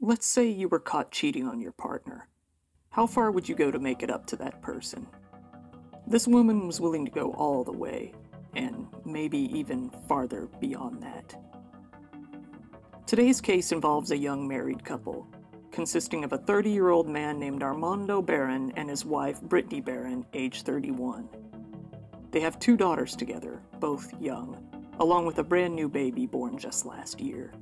Let's say you were caught cheating on your partner. How far would you go to make it up to that person? This woman was willing to go all the way, and maybe even farther beyond that. Today's case involves a young married couple, consisting of a 30 year old man named Armando Barron and his wife Britany Barron, age 31. They have two daughters together, both young, along with a brand new baby born just last year.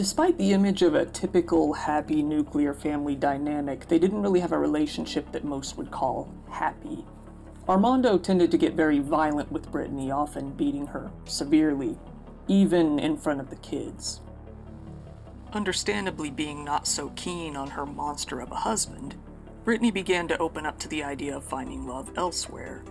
Despite the image of a typical happy nuclear family dynamic, they didn't really have a relationship that most would call happy. Armando tended to get very violent with Britany, often beating her severely, even in front of the kids. Understandably, being not so keen on her monster of a husband, Britany began to open up to the idea of finding love elsewhere.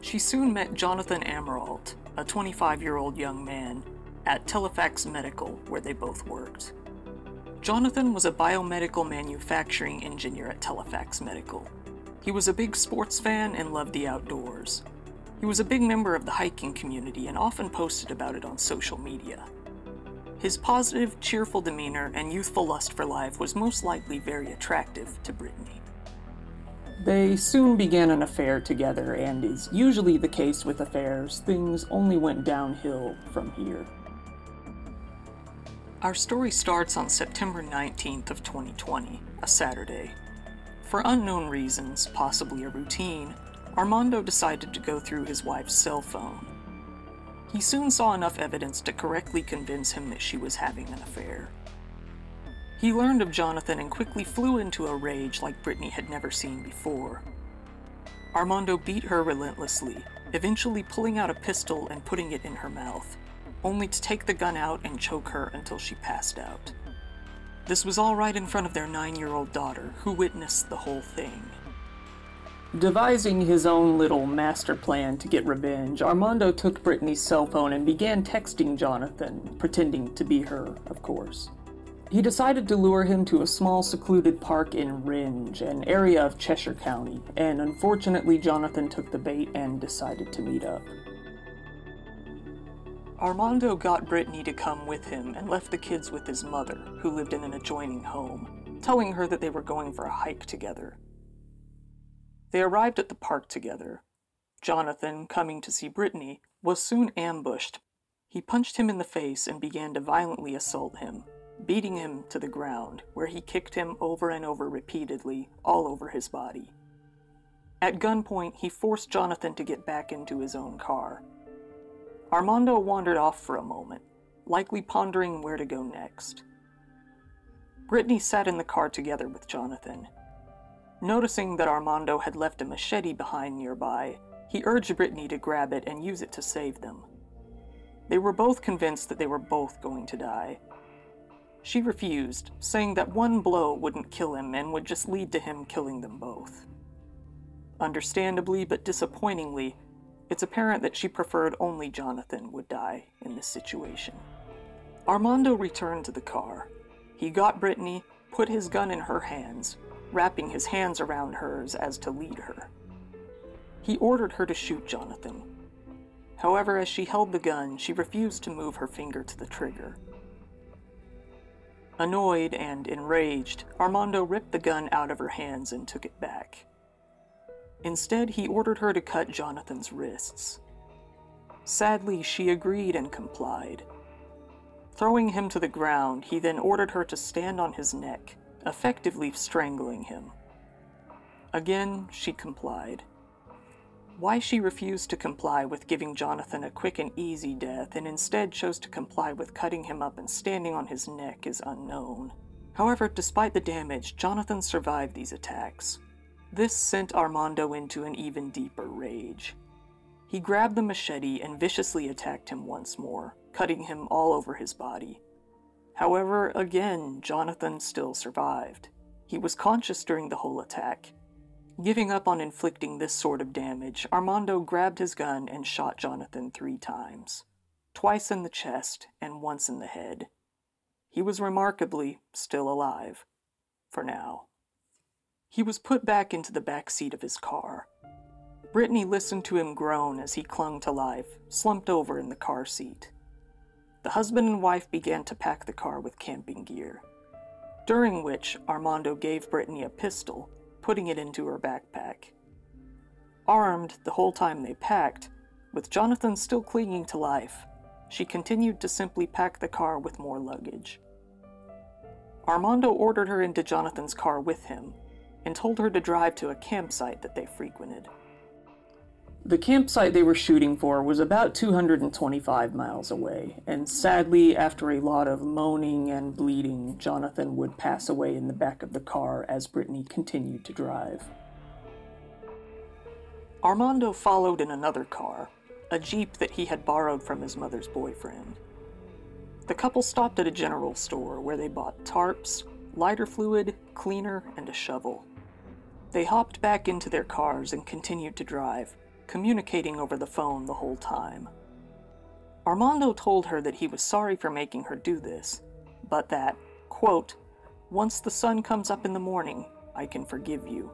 She soon met Jonathan Amerault, a 25 year old young man at Teleflex Medical, where they both worked. Jonathan was a biomedical manufacturing engineer at Teleflex Medical. He was a big sports fan and loved the outdoors. He was a big member of the hiking community and often posted about it on social media. His positive, cheerful demeanor and youthful lust for life was most likely very attractive to Britany. They soon began an affair together, and is usually the case with affairs, things only went downhill from here. Our story starts on September 19th of 2020, a Saturday. For unknown reasons, possibly a routine, Armando decided to go through his wife's cell phone. He soon saw enough evidence to correctly convince him that she was having an affair. He learned of Jonathan and quickly flew into a rage like Britany had never seen before. Armando beat her relentlessly, eventually pulling out a pistol and putting it in her mouth only to take the gun out and choke her until she passed out. This was all right in front of their nine year old daughter, who witnessed the whole thing. Devising his own little master plan to get revenge, Armando took Britany's cell phone and began texting Jonathan, pretending to be her, of course. He decided to lure him to a small secluded park in Rindge, an area of Cheshire County, and unfortunately Jonathan took the bait and decided to meet up. Armando got Britany to come with him and left the kids with his mother, who lived in an adjoining home, telling her that they were going for a hike together. They arrived at the park together. Jonathan, coming to see Britany, was soon ambushed. He punched him in the face and began to violently assault him, beating him to the ground, where he kicked him over and over repeatedly, all over his body. At gunpoint, he forced Jonathan to get back into his own car, Armando wandered off for a moment, likely pondering where to go next. Britany sat in the car together with Jonathan. Noticing that Armando had left a machete behind nearby, he urged Britany to grab it and use it to save them. They were both convinced that they were both going to die. She refused, saying that one blow wouldn't kill him and would just lead to him killing them both. Understandably but disappointingly, it's apparent that she preferred only Jonathan would die in this situation. Armando returned to the car. He got Britany, put his gun in her hands, wrapping his hands around hers as to lead her. He ordered her to shoot Jonathan. However, as she held the gun, she refused to move her finger to the trigger. Annoyed and enraged, Armando ripped the gun out of her hands and took it back. Instead, he ordered her to cut Jonathan's wrists. Sadly, she agreed and complied. Throwing him to the ground, he then ordered her to stand on his neck, effectively strangling him. Again, she complied. Why she refused to comply with giving Jonathan a quick and easy death and instead chose to comply with cutting him up and standing on his neck is unknown. However, despite the damage, Jonathan survived these attacks. This sent Armando into an even deeper rage. He grabbed the machete and viciously attacked him once more, cutting him all over his body. However, again, Jonathan still survived. He was conscious during the whole attack. Giving up on inflicting this sort of damage, Armando grabbed his gun and shot Jonathan three times twice in the chest and once in the head. He was remarkably still alive. For now. He was put back into the back seat of his car. Britany listened to him groan as he clung to life, slumped over in the car seat. the husband and wife began to pack the car with camping gear, during which Armando gave Britany a pistol, putting it into her backpack. Armed the whole time they packed, with Jonathan still clinging to life, she continued to simply pack the car with more luggage. Armando ordered her into Jonathan's car with him and told her to drive to a campsite that they frequented. The campsite they were shooting for was about 225 miles away, and sadly, after a lot of moaning and bleeding, Jonathan would pass away in the back of the car as Britany continued to drive. Armando followed in another car, a Jeep that he had borrowed from his mother's boyfriend. The couple stopped at a general store where they bought tarps, lighter fluid, cleaner, and a shovel. They hopped back into their cars and continued to drive, communicating over the phone the whole time. Armando told her that he was sorry for making her do this, but that, quote, once the sun comes up in the morning, I can forgive you.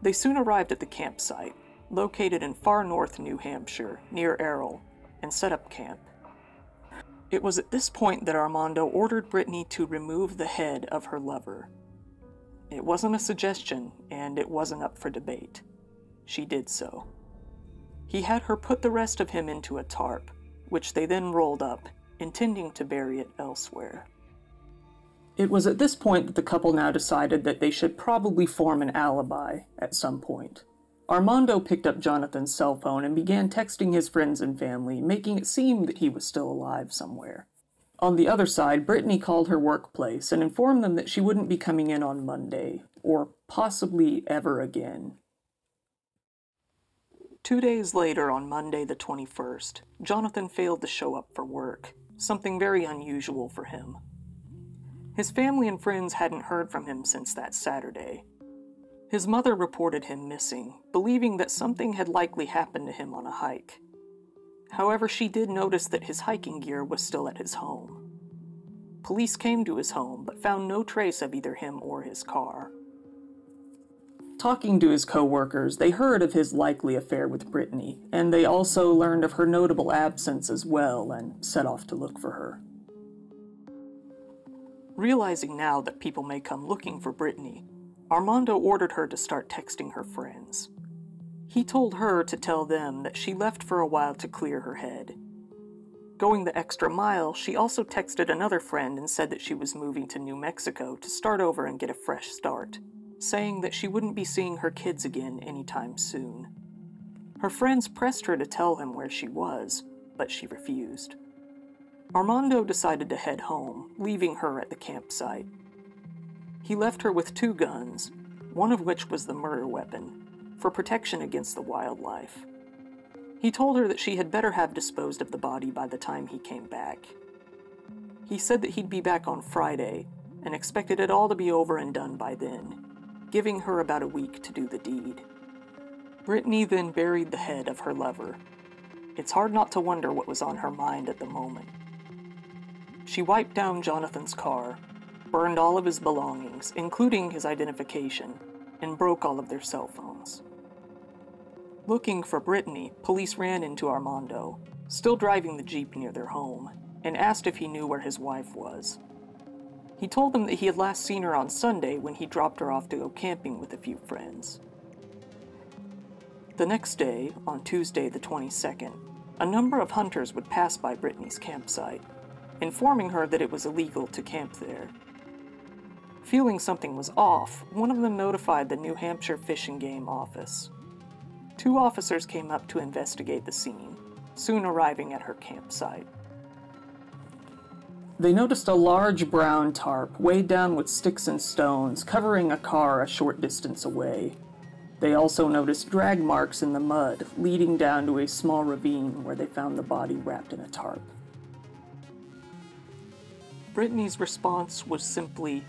They soon arrived at the campsite, located in far north New Hampshire, near Errol, and set up camp. It was at this point that Armando ordered Britany to remove the head of her lover. It wasn't a suggestion, and it wasn't up for debate she did so. He had her put the rest of him into a tarp, which they then rolled up, intending to bury it elsewhere. It was at this point that the couple now decided that they should probably form an alibi at some point. Armando picked up Jonathan's cell phone and began texting his friends and family, making it seem that he was still alive somewhere. On the other side, Britany called her workplace and informed them that she wouldn't be coming in on Monday, or possibly ever again. Two days later, on Monday the 21st, Jonathan failed to show up for work, something very unusual for him. His family and friends hadn't heard from him since that Saturday. His mother reported him missing, believing that something had likely happened to him on a hike. However, she did notice that his hiking gear was still at his home. Police came to his home but found no trace of either him or his car. Talking to his co-workers, they heard of his likely affair with Britany, and they also learned of her notable absence as well and set off to look for her. Realizing now that people may come looking for Britany, Armando ordered her to start texting her friends. He told her to tell them that she left for a while to clear her head. Going the extra mile, she also texted another friend and said that she was moving to New Mexico to start over and get a fresh start saying that she wouldn't be seeing her kids again anytime soon. Her friends pressed her to tell him where she was, but she refused. Armando decided to head home, leaving her at the campsite. He left her with two guns, one of which was the murder weapon, for protection against the wildlife. He told her that she had better have disposed of the body by the time he came back. He said that he'd be back on Friday and expected it all to be over and done by then, giving her about a week to do the deed. Britany then buried the head of her lover. It's hard not to wonder what was on her mind at the moment. She wiped down Jonathan's car, burned all of his belongings, including his identification, and broke all of their cell phones. Looking for Britany, police ran into Armando, still driving the Jeep near their home, and asked if he knew where his wife was. He told them that he had last seen her on Sunday when he dropped her off to go camping with a few friends. The next day, on Tuesday the 22nd, a number of hunters would pass by Britany's campsite, informing her that it was illegal to camp there. Feeling something was off, one of them notified the New Hampshire Fish and Game office. Two officers came up to investigate the scene, soon arriving at her campsite. They noticed a large brown tarp weighed down with sticks and stones, covering a car a short distance away. They also noticed drag marks in the mud, leading down to a small ravine where they found the body wrapped in a tarp. Britany's response was simply,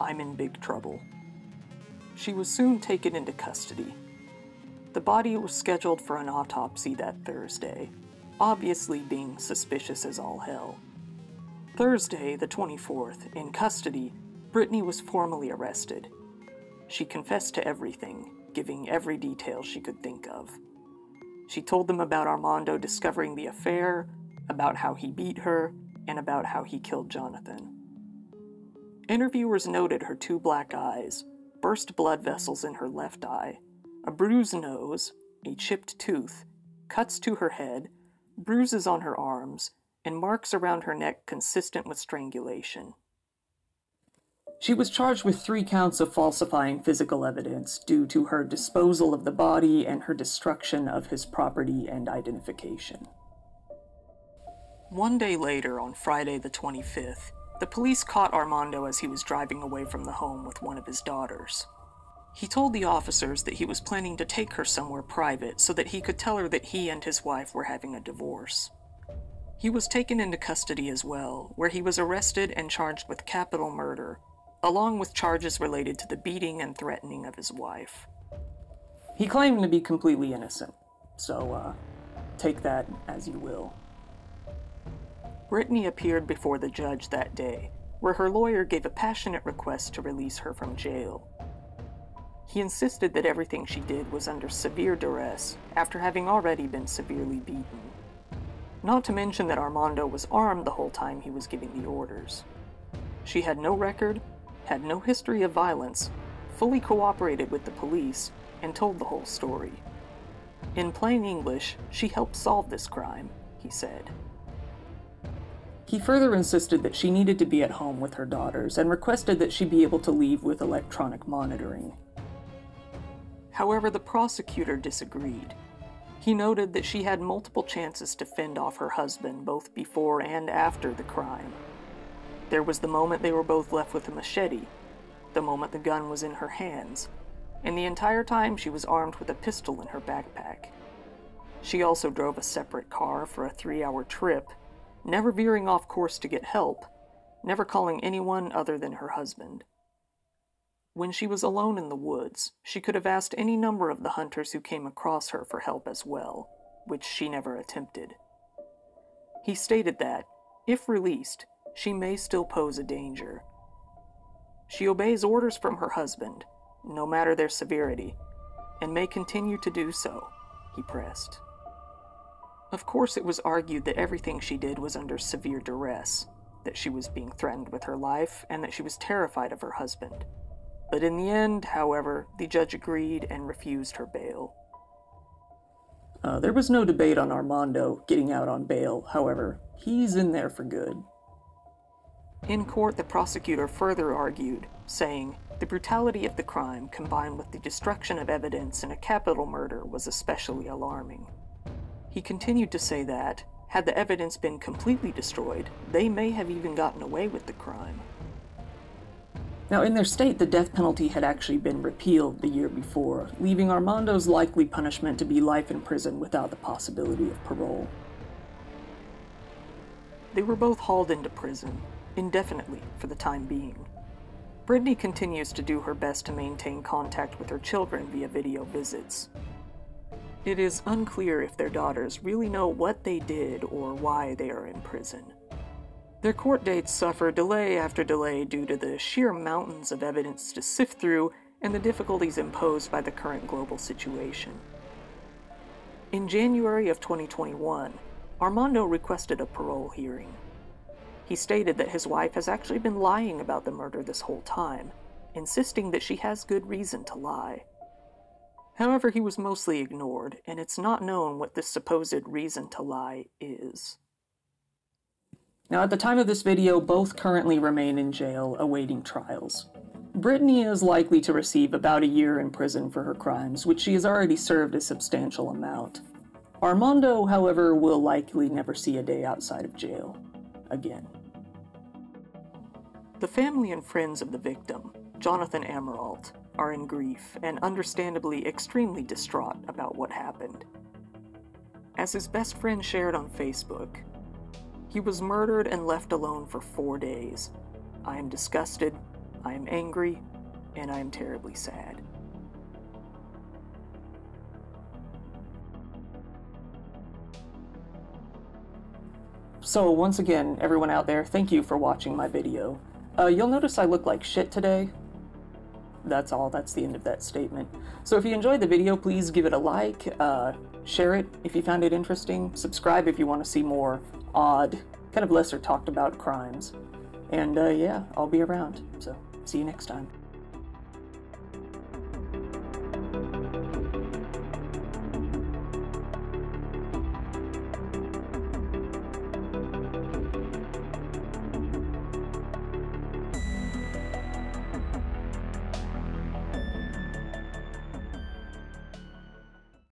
I'm in big trouble. She was soon taken into custody. The body was scheduled for an autopsy that Thursday, obviously being suspicious as all hell. Thursday, the 24th, in custody, Britany was formally arrested. She confessed to everything, giving every detail she could think of. She told them about Armando discovering the affair, about how he beat her, and about how he killed Jonathan. Interviewers noted her two black eyes, burst blood vessels in her left eye, a bruised nose, a chipped tooth, cuts to her head, bruises on her arms, and marks around her neck consistent with strangulation. She was charged with three counts of falsifying physical evidence due to her disposal of the body and her destruction of his property and identification. One day later, on Friday the 25th, the police caught Armando as he was driving away from the home with one of his daughters. He told the officers that he was planning to take her somewhere private so that he could tell her that he and his wife were having a divorce. He was taken into custody as well, where he was arrested and charged with capital murder, along with charges related to the beating and threatening of his wife. He claimed to be completely innocent, so uh, take that as you will. Britany appeared before the judge that day, where her lawyer gave a passionate request to release her from jail. He insisted that everything she did was under severe duress after having already been severely beaten. Not to mention that Armando was armed the whole time he was giving the orders. She had no record, had no history of violence, fully cooperated with the police, and told the whole story. In plain English, she helped solve this crime, he said. He further insisted that she needed to be at home with her daughters and requested that she be able to leave with electronic monitoring. However, the prosecutor disagreed. He noted that she had multiple chances to fend off her husband both before and after the crime. There was the moment they were both left with a machete, the moment the gun was in her hands, and the entire time she was armed with a pistol in her backpack. She also drove a separate car for a three hour trip never veering off course to get help, never calling anyone other than her husband. When she was alone in the woods, she could have asked any number of the hunters who came across her for help as well, which she never attempted. He stated that, if released, she may still pose a danger. She obeys orders from her husband, no matter their severity, and may continue to do so, he pressed. Of course, it was argued that everything she did was under severe duress, that she was being threatened with her life, and that she was terrified of her husband. But in the end, however, the judge agreed and refused her bail. Uh, there was no debate on Armando getting out on bail, however, he's in there for good. In court, the prosecutor further argued, saying, the brutality of the crime combined with the destruction of evidence in a capital murder was especially alarming. He continued to say that, had the evidence been completely destroyed, they may have even gotten away with the crime. Now, in their state, the death penalty had actually been repealed the year before, leaving Armando's likely punishment to be life in prison without the possibility of parole. They were both hauled into prison, indefinitely for the time being. Britany continues to do her best to maintain contact with her children via video visits, it is unclear if their daughters really know what they did or why they are in prison. Their court dates suffer delay after delay due to the sheer mountains of evidence to sift through and the difficulties imposed by the current global situation. In January of 2021, Armando requested a parole hearing. He stated that his wife has actually been lying about the murder this whole time, insisting that she has good reason to lie. However, he was mostly ignored, and it's not known what this supposed reason to lie is. Now, at the time of this video, both currently remain in jail awaiting trials. Britany is likely to receive about a year in prison for her crimes, which she has already served a substantial amount. Armando, however, will likely never see a day outside of jail. Again. The family and friends of the victim, Jonathan Amerault, are in grief and understandably extremely distraught about what happened. As his best friend shared on Facebook, he was murdered and left alone for four days. I am disgusted, I am angry, and I am terribly sad. So once again, everyone out there, thank you for watching my video. Uh, you'll notice I look like shit today that's all. That's the end of that statement. So if you enjoyed the video, please give it a like, uh, share it if you found it interesting, subscribe if you want to see more odd, kind of lesser talked about crimes. And uh, yeah, I'll be around. So see you next time.